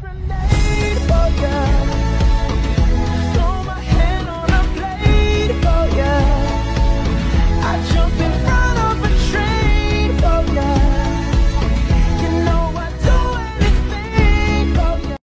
grenade.